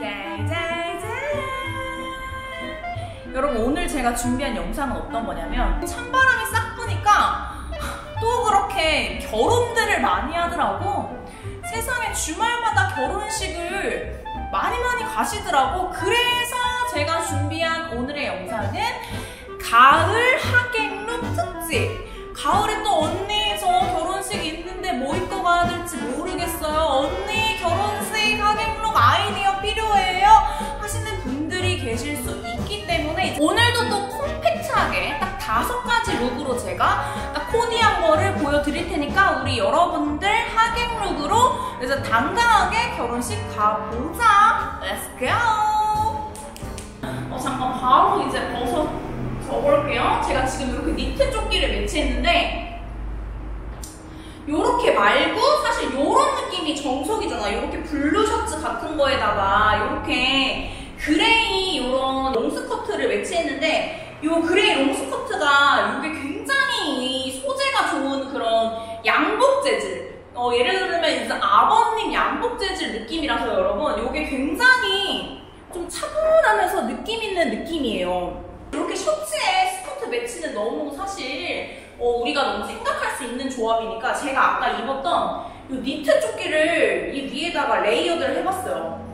짜자잔. 여러분 오늘 제가 준비한 영상은 어떤 거냐면 찬바람이 싹 부니까 또 그렇게 결혼들을 많이 하더라고 세상에 주말마다 결혼식을 많이 많이 가시더라고 그래서 제가 준비한 오늘의 영상은 가을 하객 다섯 가지 look으로 제가 딱 코디한 거를 보여드릴 테니까 우리 여러분들 하객 look으로 그래서 당당하게 결혼식 가보자. Let's go! 어 잠깐 바로 이제 벗어 접을게요. 제가 지금 이렇게 니트 조끼를 매치했는데 요렇게 말고 사실 요런 느낌이 정석이잖아. 요렇게 blue 셔츠 같은 거에다가 요렇게 gray 요런 롱스커트를 매치했는데 요 gray 롱스커트가 요게 굉장히 소재가 좋은 그런 양복 재질 어, 예를 들면 이제 아버님 양복 재질 느낌이라서 여러분 요게 굉장히 좀 차분하면서 느낌 있는 느낌이에요 이렇게 셔츠에 스커트 매치는 너무 사실 어, 우리가 너무 생각할 수 있는 조합이니까 제가 아까 입었던 이 니트 조끼를 이 위에다가 layered를 해봤어요.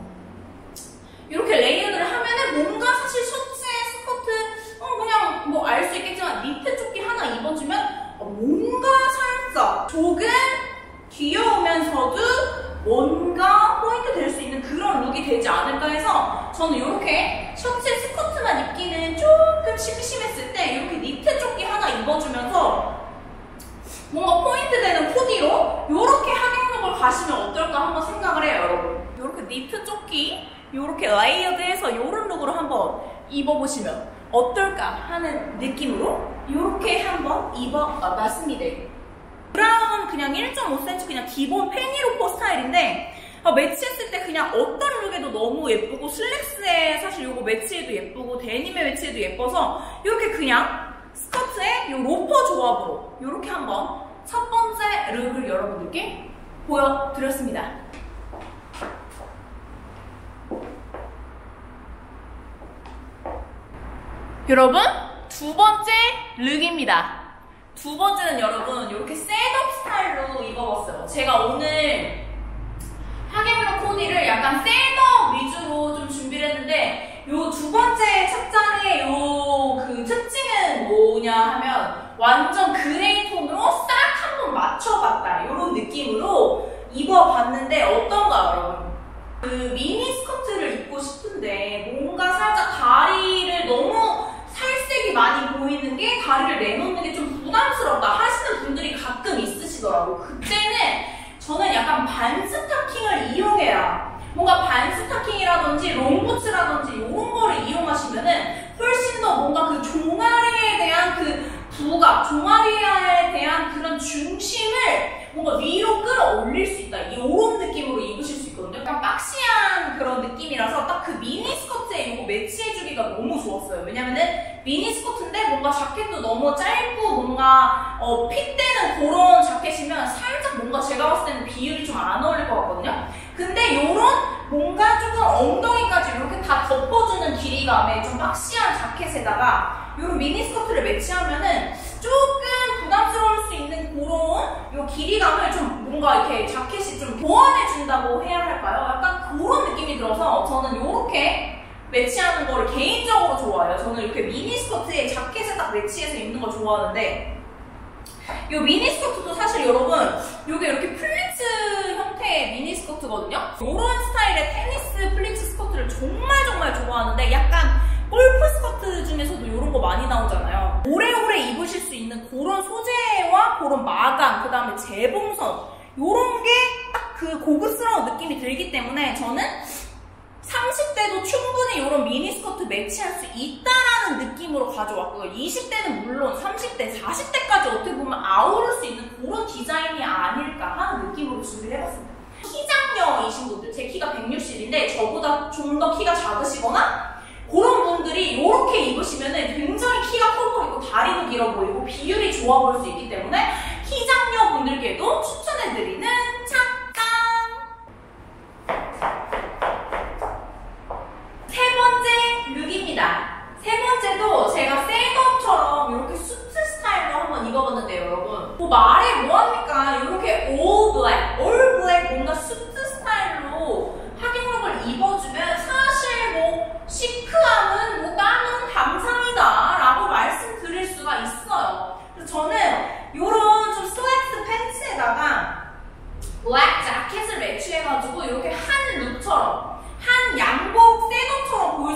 이렇게 layered를 하면은 뭔가 사실 셔츠에 스커트 어 그냥 뭐 알 수 있겠지만 니트 조끼 하나 입어주면 어, 뭔가 살짝 조금 귀여우면서도 뭔가 포인트 될 수 있는 그런 look이 되지 않을까 해서 저는 이렇게 셔츠에 스커트만 입기는 조금 심심했을 때 이렇게 니트 조끼 하나 입어주면서 뭔가 포인트 되는 코디로 이렇게 하객look을 가시면 어떨까 한번 생각을 해요 여러분. 이렇게 니트 조끼 이렇게 layered해서 이런 look으로 한번 입어보시면 어떨까 하는 느낌으로 이렇게 한번 입어봤습니다. 브라운 그냥 1.5cm 그냥 기본 페니로퍼 스타일인데 아, 매치했을 때 그냥 어떤 룩에도 너무 예쁘고 슬랙스에 사실 이거 매치해도 예쁘고 데님에 매치해도 예뻐서 이렇게 그냥 스커트에 이 로퍼 조합으로 이렇게 한번 첫 번째 룩을 여러분들께 보여드렸습니다. 여러분 두 번째 룩입니다. 두 번째는 여러분 이렇게 셋업 스타일로 입어봤어요. 제가 오늘 하객룩 코디를 약간 셋업 위주로 좀 준비를 했는데 요 두 번째 착장의 요 그 특징은 뭐냐 하면 완전 그레이 톤으로 맞춰봤다 이런 느낌으로 입어봤는데 어떤가 여러분? 그 미니 스커트를 입고 싶은데 뭔가 살짝 다리를 너무 살색이 많이 보이는 게 다리를 내놓는 게 좀 부담스럽다 하시는 분들이 가끔 있으시더라고. 그때는 저는 약간 반 스타킹을 이용해라. 뭔가 반 스타킹이라든지 롱부츠라든지 이런 거를 이용하시면은 훨씬 더 뭔가 그 종아리에 대한 그 부각, 종아리에 대한 그런 중심을 뭔가 위로 끌어올릴 수 있다. 이런 느낌으로 입으실 수 있거든요. 약간 박시한 그런 느낌이라서 딱 그 미니 스커트에 이거 매치해주기가 너무 좋았어요. 왜냐면은 미니 스커트인데 뭔가 자켓도 너무 짧고 뭔가 어, 핏되는 그런 자켓이면 살짝 뭔가 제가 봤을 때는 비율이 좀 안 어울릴 것 같거든요. 근데 요런 뭔가 조금 엉덩이까지 이렇게 다 덮어주는 길이감의 좀 박시한 자켓에다가 요런 미니 스커트를 매치하면은 조금 부담스러울 수 있는 그런 요 길이감을 좀 뭔가 이렇게 자켓이 좀 보완해준다고 해야 할까요? 약간 그런 느낌이 들어서 저는 요렇게 매치하는 거를 개인적으로 좋아해요. 저는 이렇게 미니 스커트에 자켓을 딱 매치해서 입는 걸 좋아하는데 이 미니 스커트도 사실 여러분 이게 이렇게 플리츠 형태의 미니 스커트거든요. 이런 스타일의 테니스 플리츠 스커트를 정말 정말 좋아하는데 약간 골프 스커트 중에서도 이런 거 많이 나오잖아요. 오래오래 입으실 수 있는 그런 소재와 그런 마감, 재봉선 이런 게 딱 그 고급스러운 느낌이 들기 때문에 저는 30대도 충분히 이런 미니 스커트 매치할 수 있다라는 느낌으로 가져왔고요. 20대는 물론 30대, 40대까지 어떻게 보면 아우를 수 있는 그런 디자인이 아닐까 하는 느낌으로 준비를 해봤습니다. 키장녀이신 분들, 제 키가 160인데 저보다 좀 더 키가 작으시거나 그런 분들이 이렇게 입으시면 굉장히 키가 커 보이고 다리도 길어 보이고 비율이 좋아 보일 수 있기 때문에 키장녀 분들께도 추천해드리는 착강! 세 번째 룩입니다. 세 번째도 제가 셋업처럼 이렇게 수트 스타일로 한번 입어봤는데요, 여러분. 뭐 말해 뭐합니까? 이렇게 all 올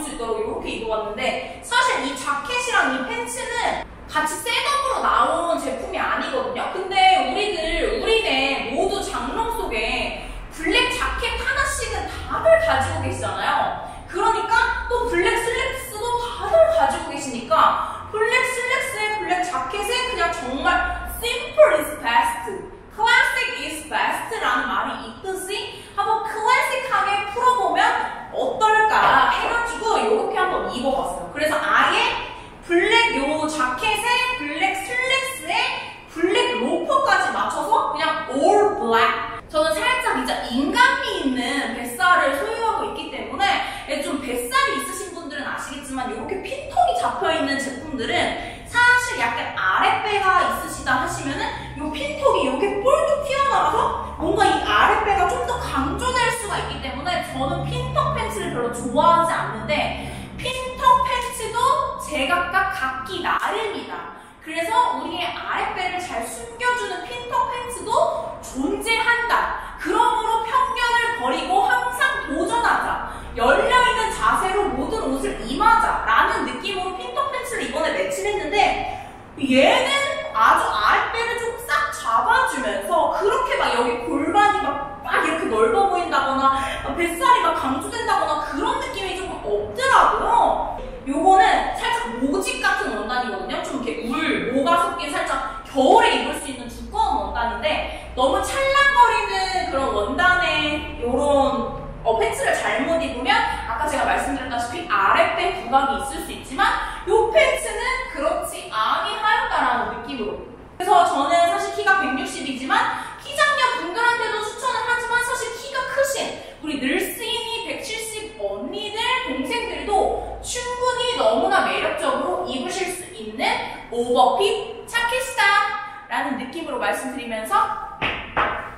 보일 수 있도록 이렇게 입어봤는데 사실 이 자켓이랑 이 팬츠는 같이 셋업으로 나온 제품이 아니거든요. 근데 우리들 우리네 모두 장롱 속에 블랙 자켓 하나씩은 다들 가지고 계시잖아요. 그러니까 또 블랙 슬랙스도 다들 가지고 계시니까 블랙 슬랙스에 블랙 자켓에 그냥 정말 simple is best, classic is best라는 말이 있듯이 한번 클래식하게 풀어보면 어떨까 해가지고 이렇게 한번 입어봤어요. 그래서 아예 블랙 요 자켓에 블랙 슬랙스에 블랙 로퍼까지 맞춰서 그냥 all black 저는 살짝 이제 인간미 있는 뱃살을 소유하고 있기 때문에 좀 뱃살이 있으신 분들은 아시겠지만 이렇게 핀턱이 잡혀있는 제품들은 사실 약간 아랫배가 있으시다 하시면은 이 핀턱이 이렇게 뿔뚝 튀어나와서 뭔가 이 아랫배가 좀 더 강조될 수가 있기 때문에 저는 핀턱 팬츠를 별로 좋아하지 않는데 핀턱 팬츠도 제각각 각기 나름이다. 그래서 우리의 아랫배를 잘 숨겨주는 핀턱 팬츠도 존재한다. 그러므로 편견을 버리고 항상 도전하자. 열려있는 자세로 모든 옷을 임하자. 라는 느낌으로 핀턱 팬츠를 이번에 매치했는데 얘는 아주 아랫배를 좀 싹 잡아주면서 그렇게 막 여기 골반이 막, 막 이렇게 넓어 보인다거나 뱃살이 막 강조된다거나 그런 느낌이 조금 없더라고요. 요거는 살짝 모직 같은 원단이거든요. 좀 이렇게 울, 모가 섞인 살짝 겨울에 입을 수 있는 두꺼운 원단인데 너무 찰랑거리는 그런 원단의 요런 어, 팬츠를 잘못 입으면 아까 제가 말씀드렸다시피 아랫배 부각이 있을 수 있지만 요 팬츠는 그렇지 아니하였다라는 느낌으로 그래서 저는 사실 키가 160이지만 키장녀 분들한테도 추천을 하지만 사실 키가 크신 우리 늘씬이 170 언니들 동생들도 충분히 너무나 매력적으로 입으실 수 있는 오버핏 자켓이다 라는 느낌으로 말씀드리면서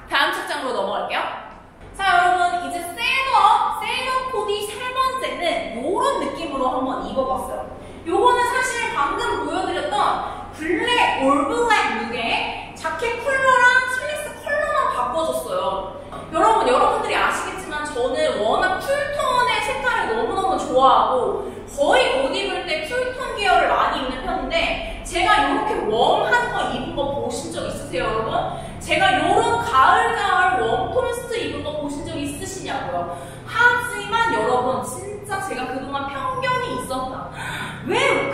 다음 착장으로 넘어갈게요 자 여러분 이제 셋업 셋업 코디 세 번째는 이런 느낌으로 한번 입어봤어요 요거는 사실 방금 보여드렸던 블랙 all black 룩에 자켓 컬러랑 슬랙스 컬러만 바꿔줬어요 여러분 여러분들이 아시겠지만 저는 워낙 쿨톤의 색깔을 너무너무 좋아하고 거의 옷 입을 때 쿨톤 계열을 많이 입는 편인데 제가 이렇게 웜한 거 입은 거 보신 적 있으세요 여러분? 제가 이런 가을 가을 웜토스트 입은 거 보신 적 있으시냐고요 하지만 여러분 진짜 제가 그동안 편견이 있었다 왜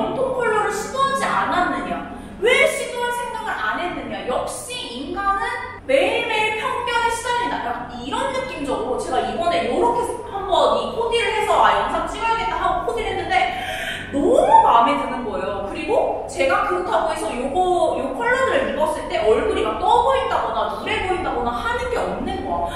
그동안 웜톤 컬러를 시도하지 않았느냐 왜 시도할 생각을 안 했느냐 역시 인간은 매일매일 편견에 시달린다 약간 이런 느낌적으로 제가 이번에 이렇게 한번 이 코디를 해서 아 영상 찍어야겠다 하고 코디를 했는데 너무 마음에 드는 거예요 그리고 제가 그렇다고 해서 요거 요 컬러들을 입었을 때 얼굴이 막 떠 보인다거나 누래 보인다거나 하는 게 없는 거야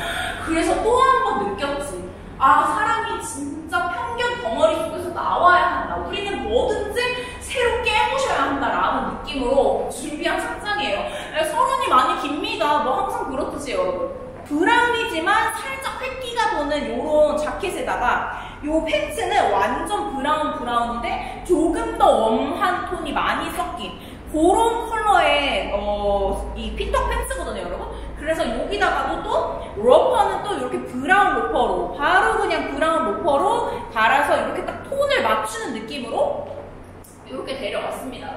그래서 또 한 번 느꼈지 아 사람이 진짜 편견 덩어리 속에서 나와야 한다 우리는 뭐든지 새로 깨부셔야 한다라는 느낌으로 준비한 착장이에요 서론이 많이 깁니다 뭐 항상 그렇듯이 여러분 브라운이지만 살짝 회끼가 도는 자켓에다가 이 팬츠는 완전 브라운 브라운인데 조금 더 웜한 톤이 많이 섞인 그런 컬러의 어, 이 핀턱 팬츠거든요 여러분. 그래서 여기다가도 또 로퍼는 또 이렇게 브라운 로퍼로 바로 그냥 브라운 로퍼로 달아서 이렇게 딱 톤을 맞추는 느낌으로 이렇게 데려왔습니다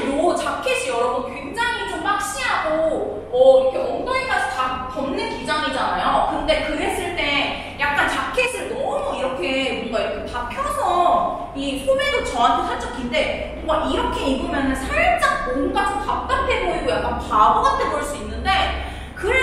요 자켓이 여러분 굉장히 좀 박시하고 어, 이렇게 엉덩이까지 다 덮는 기장이잖아요. 근데 그랬을 때 약간 자켓을 너무 이렇게 뭔가 이렇게 다 펴서 이 소매도 저한테 살짝 긴데 뭔가 이렇게 입으면 살짝 뭔가 좀 답답해 보이고 약간 바보 같아 보일 수 있는데 그래,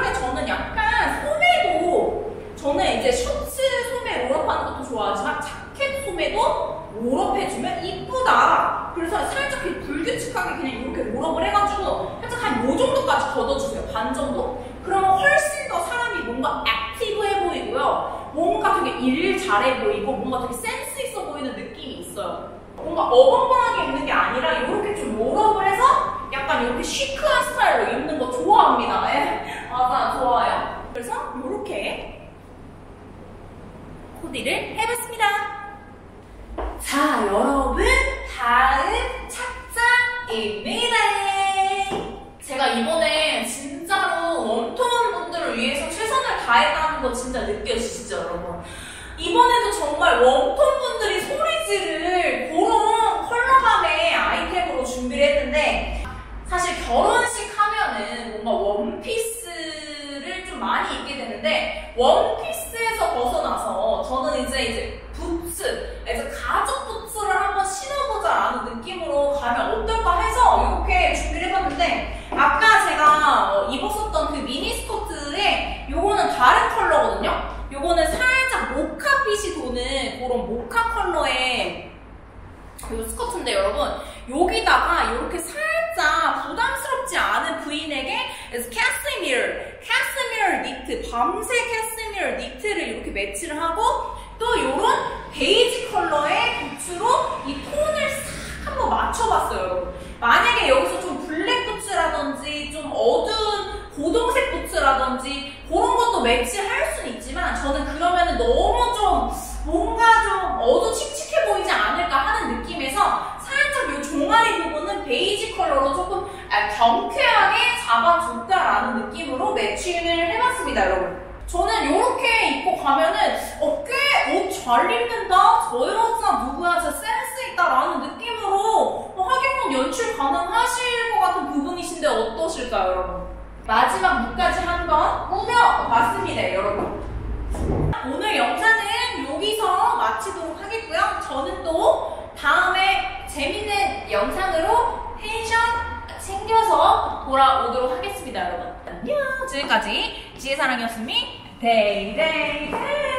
때 저는 약간 소매도 저는 이제 셔츠 소매 롤업하는 것도 좋아하지만 자켓 소매도 롤업해주면 이쁘다. 그래서 살짝 불규칙하게 그냥 이렇게 롤업을 해가지고 살짝 한 요 정도까지 걷어주세요. 반 정도? 그러면 훨씬 더 사람이 뭔가 액티브해 보이고요. 뭔가 되게 일 잘해 보이고 뭔가 되게 센스 있어 보이는 느낌 막 어벙벙하게 입는 게 아니라 이렇게 좀 롤업을 해서 약간 이렇게 시크한 스타일로 입는 거 좋아합니다. 예. 맞아, 좋아요. 그래서 이렇게 코디를 해봤습니다. 자, 여러분, 다음 착장입니다. 제가 이번에 진짜로 웜톤 분들을 위해서 최선을 다했다는 거 진짜 느껴지시죠, 여러분? 이번에도 정말 웜톤 분들이 소리 지를 그런 컬러감의 아이템으로 준비를 했는데 사실 결혼식 하면은 뭔가 원피스를 좀 많이 입게 되는데 원피스에서 벗어나서 저는 이제 이제 부츠, 그래서 가죽 부츠를 한번 신어보자라는 느낌으로 가면 어떨까 해서 이렇게 준비를 해봤는데 아까 제가 어, 입었었던 그 미니스커트에 요거는 다른 컬러거든요. 요거는 살짝 모카빛이 도는 그런 모카 컬러의 요 스커트인데 여러분 여기다가 이렇게 살짝 부담스럽지 않은 브이넥의 그래서 캐시미어 캐시미어 니트 밤새 캐시미어 니트를 이렇게 매치를 하고 또 요런 베이지 컬러의 부츠로 이 톤을 싹 한번 맞춰봤어요. 만약에 여기서 좀 블랙 부츠라든지 좀 어두운 고동색 부츠라든지 그런 것도 매치할 수는 있지만 저는 그러면 너무 좀 뭔가 좀 어두칙칙해 보이지 않을까 하는 느낌에서 살짝 이 종아리 부분은 베이지 컬러로 조금 아, 경쾌하게 잡아줬다라는 느낌으로 매칭을 해봤습니다, 여러분. 저는 이렇게 입고 가면은 어, 꽤옷잘 입는다? 저 여자 누구야? 진짜 센스 있다라는 느낌으로 어, 하객복 연출 가능하실 것 같은 부분이신데 어떠실까요, 여러분? 마지막 무까지 한번 꾸며봤습니다, 여러분. 오늘 영상은 여기서 마치도록 하겠고요. 저는 또 다음에 재밌는 영상으로 텐션 챙겨서 돌아오도록 하겠습니다, 여러분. 안녕! 지금까지 지혜사랑이었습니다. 데이데이데이!